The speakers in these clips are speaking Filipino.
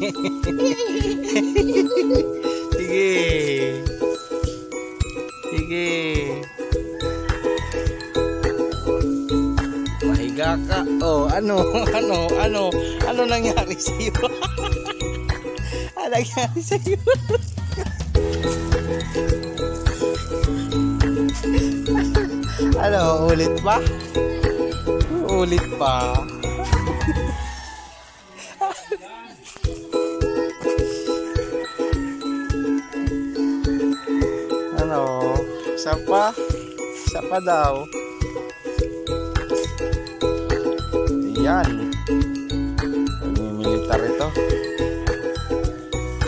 Sige. Sige. Mahiga ka. Oh, ano? Ano? Ano? Ano nangyari sa iyo? ano nangyari sa iyo? ano, ulit pa? Ulit pa. Isa pa? Isa pa daw. Ayan. Militar ito.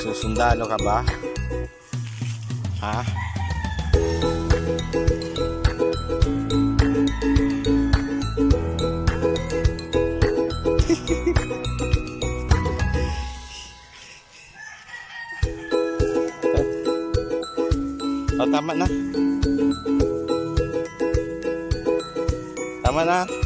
Susundalo ka ba? Ha? O, tama na. Tama na.